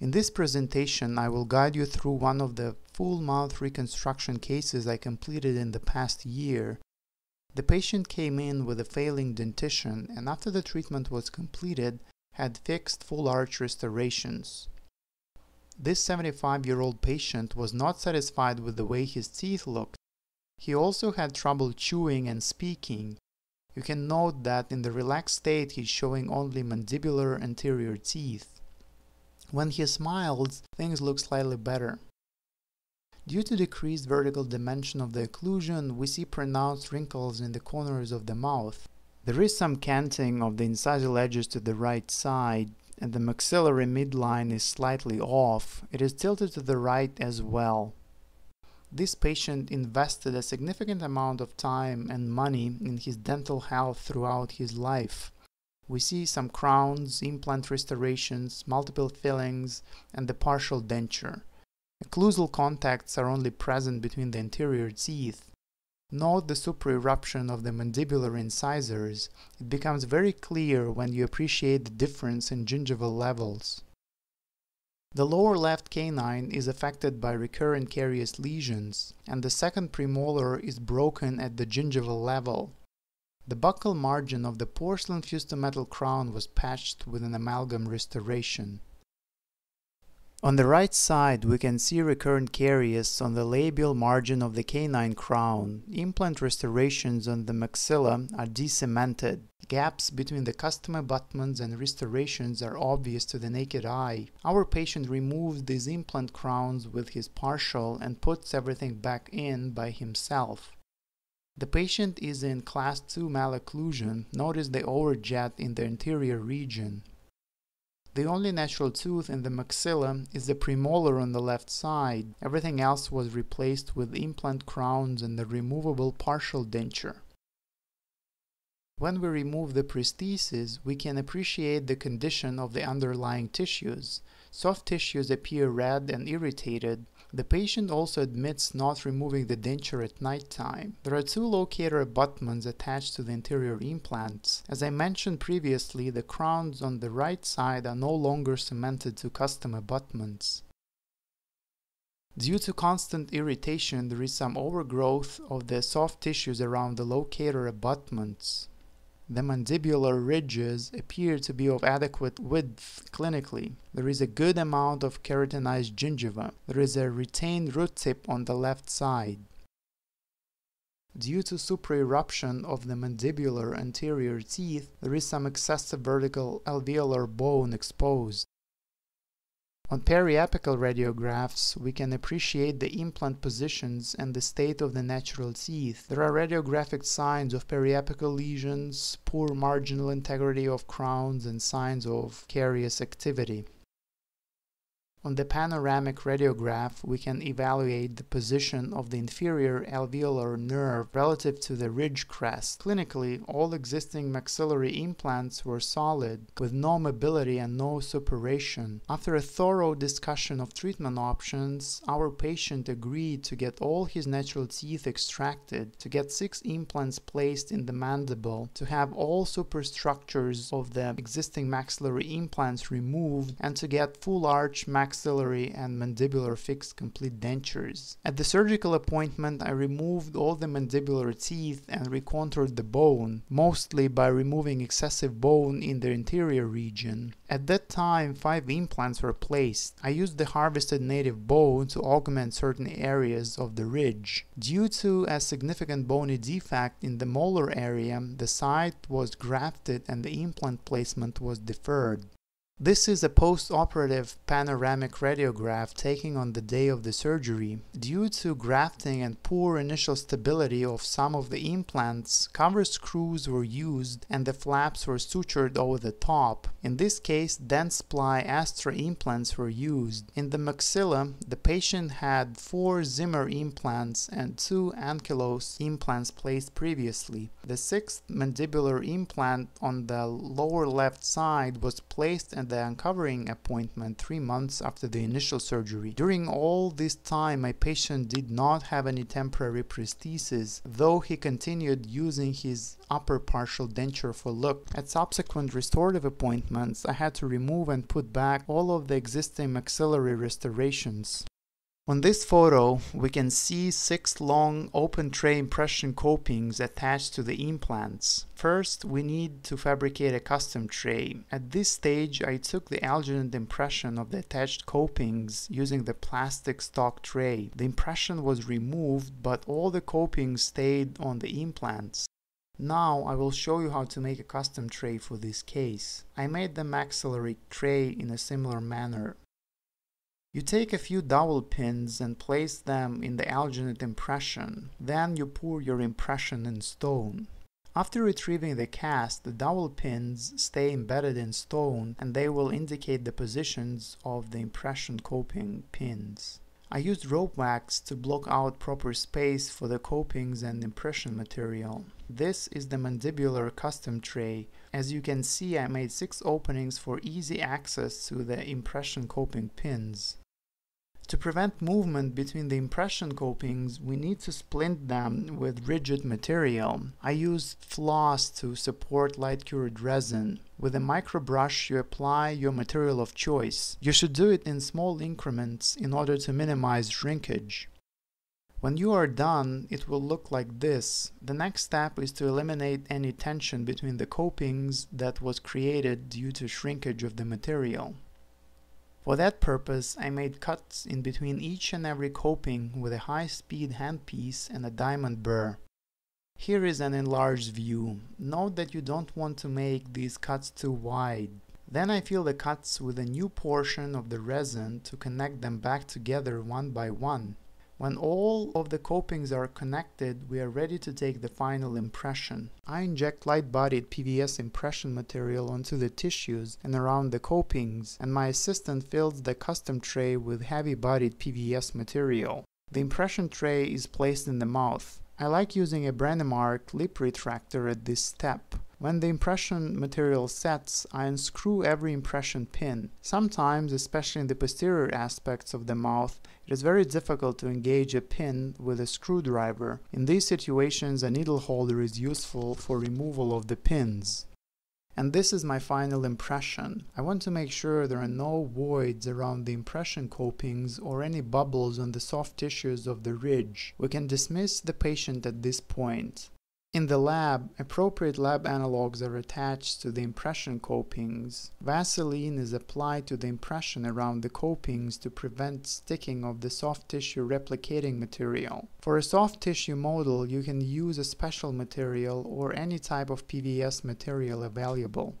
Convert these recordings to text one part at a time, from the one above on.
In this presentation, I will guide you through one of the full mouth reconstruction cases I completed in the past year. The patient came in with a failing dentition and after the treatment was completed, had fixed full arch restorations. This 75 year old patient was not satisfied with the way his teeth looked. He also had trouble chewing and speaking. You can note that in the relaxed state he's showing only mandibular anterior teeth. When he smiles, things look slightly better. Due to decreased vertical dimension of the occlusion, we see pronounced wrinkles in the corners of the mouth. There is some canting of the incisal edges to the right side, and the maxillary midline is slightly off. It is tilted to the right as well. This patient invested a significant amount of time and money in his dental health throughout his life we see some crowns, implant restorations, multiple fillings, and the partial denture. Occlusal contacts are only present between the anterior teeth. Note the supraeruption of the mandibular incisors. It becomes very clear when you appreciate the difference in gingival levels. The lower left canine is affected by recurrent carious lesions, and the second premolar is broken at the gingival level. The buccal margin of the porcelain fused to metal crown was patched with an amalgam restoration. On the right side we can see recurrent caries on the labial margin of the canine crown. Implant restorations on the maxilla are decemented. Gaps between the custom abutments and restorations are obvious to the naked eye. Our patient removes these implant crowns with his partial and puts everything back in by himself. The patient is in class 2 malocclusion. Notice the overjet in the anterior region. The only natural tooth in the maxilla is the premolar on the left side. Everything else was replaced with implant crowns and the removable partial denture. When we remove the prosthesis, we can appreciate the condition of the underlying tissues. Soft tissues appear red and irritated, the patient also admits not removing the denture at night time. There are two locator abutments attached to the anterior implants. As I mentioned previously, the crowns on the right side are no longer cemented to custom abutments. Due to constant irritation, there is some overgrowth of the soft tissues around the locator abutments the mandibular ridges appear to be of adequate width clinically. There is a good amount of keratinized gingiva. There is a retained root tip on the left side. Due to supraeruption of the mandibular anterior teeth, there is some excessive vertical alveolar bone exposed. On periapical radiographs, we can appreciate the implant positions and the state of the natural teeth. There are radiographic signs of periapical lesions, poor marginal integrity of crowns, and signs of carious activity. On the panoramic radiograph, we can evaluate the position of the inferior alveolar nerve relative to the ridge crest. Clinically, all existing maxillary implants were solid, with no mobility and no suppuration. After a thorough discussion of treatment options, our patient agreed to get all his natural teeth extracted, to get six implants placed in the mandible, to have all superstructures of the existing maxillary implants removed, and to get full arch maxillary maxillary and mandibular fixed complete dentures. At the surgical appointment, I removed all the mandibular teeth and recontoured the bone, mostly by removing excessive bone in the anterior region. At that time, five implants were placed. I used the harvested native bone to augment certain areas of the ridge. Due to a significant bony defect in the molar area, the site was grafted and the implant placement was deferred. This is a post-operative panoramic radiograph taken on the day of the surgery. Due to grafting and poor initial stability of some of the implants, cover screws were used and the flaps were sutured over the top. In this case, Dentsply Astra implants were used. In the maxilla, the patient had four Zimmer implants and two Ankylos implants placed previously. The sixth mandibular implant on the lower left side was placed at the uncovering appointment three months after the initial surgery. During all this time, my patient did not have any temporary prosthesis, though he continued using his upper partial denture for look. At subsequent restorative appointments, I had to remove and put back all of the existing maxillary restorations. On this photo, we can see six long open tray impression copings attached to the implants. First, we need to fabricate a custom tray. At this stage, I took the alginate impression of the attached copings using the plastic stock tray. The impression was removed, but all the copings stayed on the implants. Now I will show you how to make a custom tray for this case. I made the maxillary tray in a similar manner. You take a few dowel pins and place them in the alginate impression. Then you pour your impression in stone. After retrieving the cast, the dowel pins stay embedded in stone and they will indicate the positions of the impression coping pins. I used rope wax to block out proper space for the copings and impression material. This is the mandibular custom tray. As you can see I made 6 openings for easy access to the impression coping pins. To prevent movement between the impression copings, we need to splint them with rigid material. I used floss to support light cured resin. With a micro brush, you apply your material of choice. You should do it in small increments in order to minimize shrinkage. When you are done, it will look like this. The next step is to eliminate any tension between the copings that was created due to shrinkage of the material. For that purpose, I made cuts in between each and every coping with a high-speed handpiece and a diamond burr. Here is an enlarged view. Note that you don't want to make these cuts too wide. Then I fill the cuts with a new portion of the resin to connect them back together one by one. When all of the copings are connected, we are ready to take the final impression. I inject light-bodied PVS impression material onto the tissues and around the copings, and my assistant fills the custom tray with heavy-bodied PVS material. The impression tray is placed in the mouth. I like using a Brånemark lip retractor at this step. When the impression material sets, I unscrew every impression pin. Sometimes, especially in the posterior aspects of the mouth, it is very difficult to engage a pin with a screwdriver. In these situations, a needle holder is useful for removal of the pins. And this is my final impression. I want to make sure there are no voids around the impression copings or any bubbles on the soft tissues of the ridge. We can dismiss the patient at this point. In the lab, appropriate lab analogs are attached to the impression copings. Vaseline is applied to the impression around the copings to prevent sticking of the soft tissue replicating material. For a soft tissue model, you can use a special material or any type of PVS material available.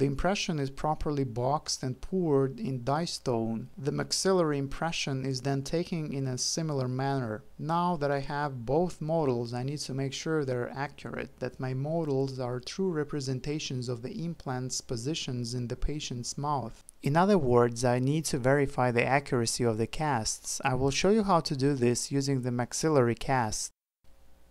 The impression is properly boxed and poured in die stone. The maxillary impression is then taken in a similar manner. Now that I have both models, I need to make sure they're accurate, that my models are true representations of the implant's positions in the patient's mouth. In other words, I need to verify the accuracy of the casts. I will show you how to do this using the maxillary cast.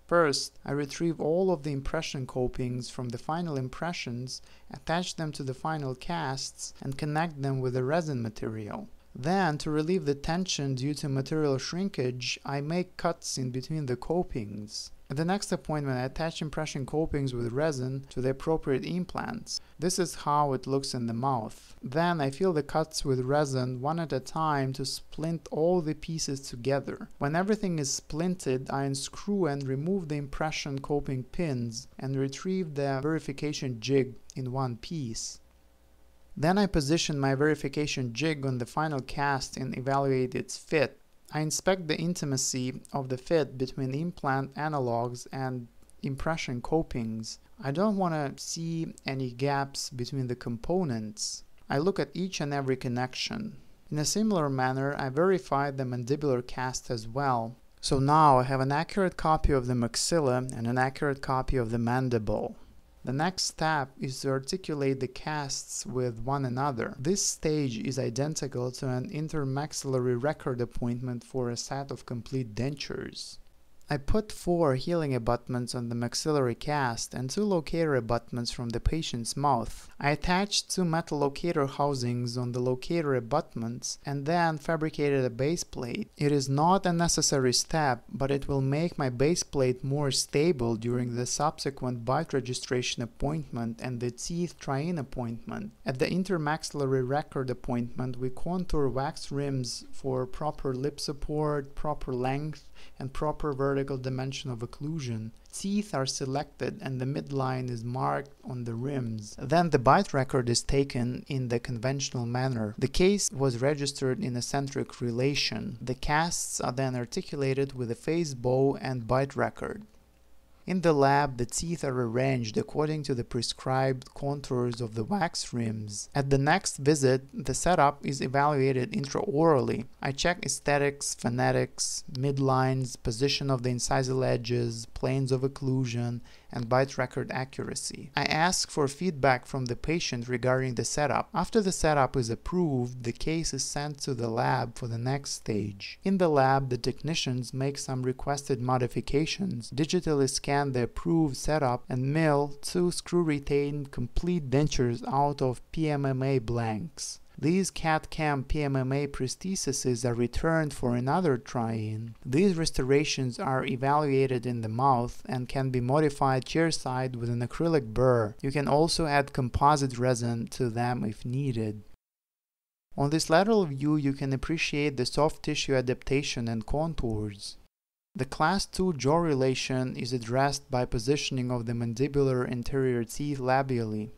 First, I retrieve all of the impression copings from the final impressions, attach them to the final casts, and connect them with the resin material. Then, to relieve the tension due to material shrinkage, I make cuts in between the copings. At the next appointment, I attach impression copings with resin to the appropriate implants. This is how it looks in the mouth. Then I fill the cuts with resin one at a time to splint all the pieces together. When everything is splinted, I unscrew and remove the impression coping pins and retrieve the verification jig in one piece. Then I position my verification jig on the final cast and evaluate its fit. I inspect the intimacy of the fit between the implant analogs and impression copings. I don't want to see any gaps between the components. I look at each and every connection. In a similar manner, I verify the mandibular cast as well. So now I have an accurate copy of the maxilla and an accurate copy of the mandible. The next step is to articulate the casts with one another. This stage is identical to an intermaxillary record appointment for a set of complete dentures. I put four healing abutments on the maxillary cast and two locator abutments from the patient's mouth. I attached two metal locator housings on the locator abutments and then fabricated a base plate. It is not a necessary step, but it will make my base plate more stable during the subsequent bite registration appointment and the teeth try-in appointment. At the intermaxillary record appointment, we contour wax rims for proper lip support, proper length, and proper vertical dimension of occlusion. Teeth are selected and the midline is marked on the rims. Then the bite record is taken in the conventional manner. The case was registered in a centric relation. The casts are then articulated with a face bow and bite record. In the lab, the teeth are arranged according to the prescribed contours of the wax rims. At the next visit, the setup is evaluated intraorally. I check aesthetics, phonetics, midlines, position of the incisal edges, planes of occlusion, and bite record accuracy. I ask for feedback from the patient regarding the setup. After the setup is approved, the case is sent to the lab for the next stage. In the lab, the technicians make some requested modifications, digitally scan the approved setup, and mill two screw-retained complete dentures out of PMMA blanks. These CAD-CAM PMMA prostheses are returned for another try-in. These restorations are evaluated in the mouth and can be modified chairside with an acrylic burr. You can also add composite resin to them if needed. On this lateral view you can appreciate the soft tissue adaptation and contours. The class 2 jaw relation is addressed by positioning of the mandibular anterior teeth labially.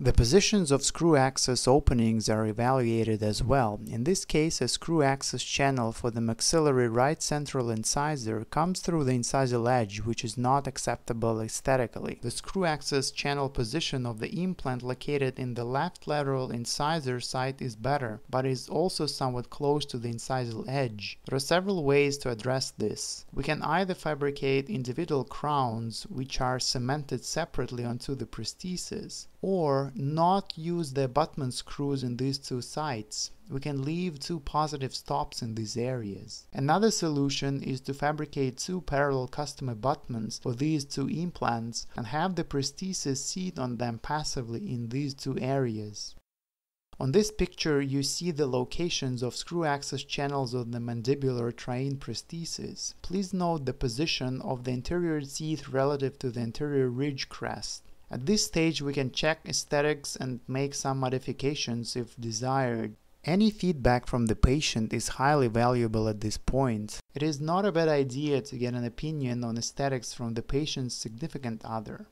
The positions of screw access openings are evaluated as well. In this case, a screw access channel for the maxillary right central incisor comes through the incisal edge, which is not acceptable aesthetically. The screw access channel position of the implant located in the left lateral incisor site is better, but is also somewhat close to the incisal edge. There are several ways to address this. We can either fabricate individual crowns, which are cemented separately onto the prosthesis, or not use the abutment screws in these two sites. We can leave two positive stops in these areas. Another solution is to fabricate two parallel custom abutments for these two implants and have the prosthesis seat on them passively in these two areas. On this picture you see the locations of screw access channels of the mandibular try-in prosthesis. Please note the position of the anterior teeth relative to the anterior ridge crest. At this stage we can check aesthetics and make some modifications if desired. Any feedback from the patient is highly valuable at this point. It is not a bad idea to get an opinion on aesthetics from the patient's significant other.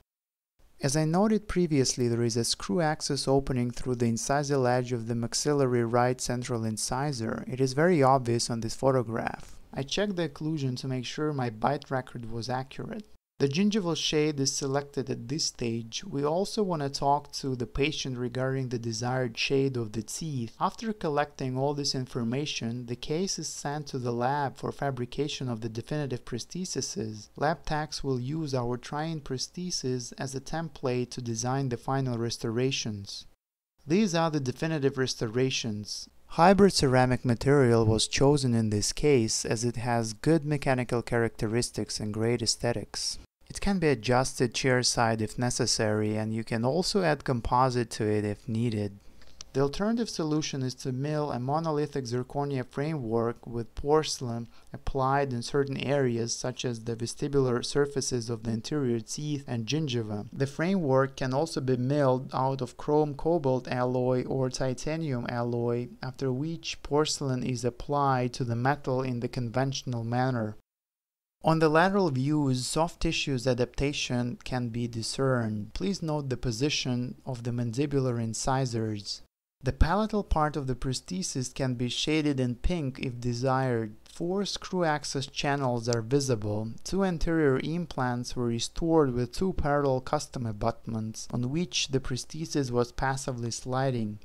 As I noted previously, there is a screw access opening through the incisal edge of the maxillary right central incisor. It is very obvious on this photograph. I checked the occlusion to make sure my bite record was accurate. The gingival shade is selected at this stage. We also want to talk to the patient regarding the desired shade of the teeth. After collecting all this information, the case is sent to the lab for fabrication of the definitive prostheses. Lab techs will use our try-in prosthesis as a template to design the final restorations. These are the definitive restorations. Hybrid ceramic material was chosen in this case as it has good mechanical characteristics and great aesthetics. It can be adjusted chair side if necessary and you can also add composite to it if needed. The alternative solution is to mill a monolithic zirconia framework with porcelain applied in certain areas such as the vestibular surfaces of the anterior teeth and gingiva. The framework can also be milled out of chrome cobalt alloy or titanium alloy after which porcelain is applied to the metal in the conventional manner. On the lateral views, soft tissues adaptation can be discerned. Please note the position of the mandibular incisors. The palatal part of the prosthesis can be shaded in pink if desired. Four screw access channels are visible. Two anterior implants were restored with two parallel custom abutments on which the prosthesis was passively sliding.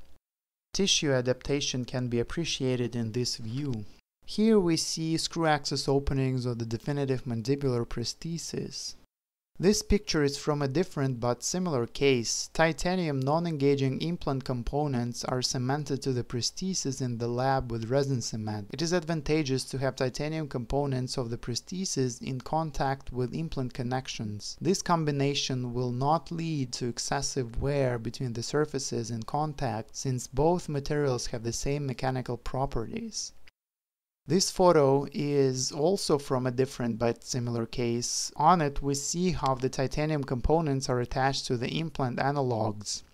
Tissue adaptation can be appreciated in this view. Here we see screw access openings of the definitive mandibular prosthesis. This picture is from a different but similar case. Titanium non-engaging implant components are cemented to the prosthesis in the lab with resin cement. It is advantageous to have titanium components of the prosthesis in contact with implant connections. This combination will not lead to excessive wear between the surfaces in contact since both materials have the same mechanical properties. This photo is also from a different but similar case. On it we see how the titanium components are attached to the implant analogs.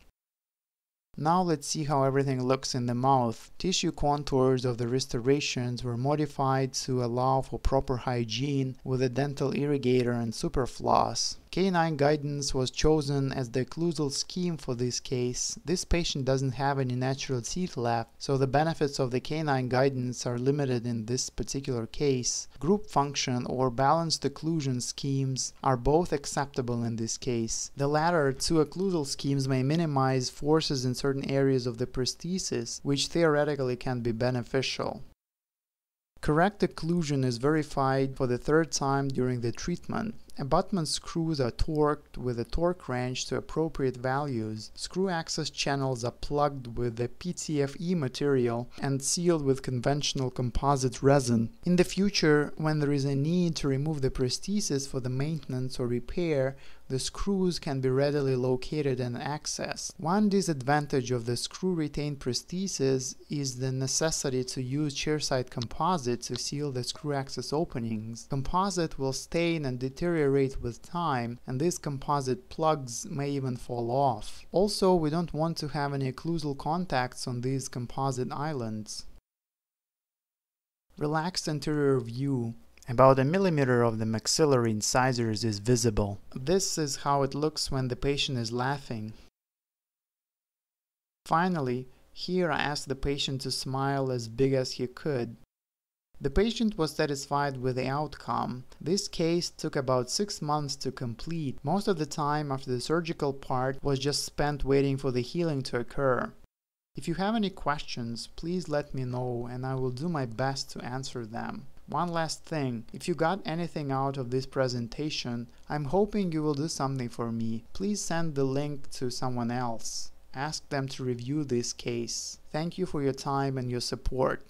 Now let's see how everything looks in the mouth. Tissue contours of the restorations were modified to allow for proper hygiene with a dental irrigator and superfloss. Canine guidance was chosen as the occlusal scheme for this case. This patient doesn't have any natural teeth left, so the benefits of the canine guidance are limited in this particular case. Group function or balanced occlusion schemes are both acceptable in this case. The latter two occlusal schemes may minimize forces in certain areas of the prosthesis, which theoretically can be beneficial. Correct occlusion is verified for the third time during the treatment. Abutment screws are torqued with a torque wrench to appropriate values. Screw access channels are plugged with the PTFE material and sealed with conventional composite resin. In the future, when there is a need to remove the prosthesis for the maintenance or repair, the screws can be readily located and accessed. One disadvantage of the screw-retained prosthesis is the necessity to use chairside composite to seal the screw access openings. Composite will stain and deteriorate with time, and these composite plugs may even fall off. Also, we don't want to have any occlusal contacts on these composite islands. Relaxed anterior view about a millimeter of the maxillary incisors is visible. This is how it looks when the patient is laughing. Finally, here I asked the patient to smile as big as he could. The patient was satisfied with the outcome. This case took about 6 months to complete. Most of the time after the surgical part was just spent waiting for the healing to occur. If you have any questions, please let me know and I will do my best to answer them. One last thing, if you got anything out of this presentation, I'm hoping you will do something for me. Please send the link to someone else. Ask them to review this case. Thank you for your time and your support.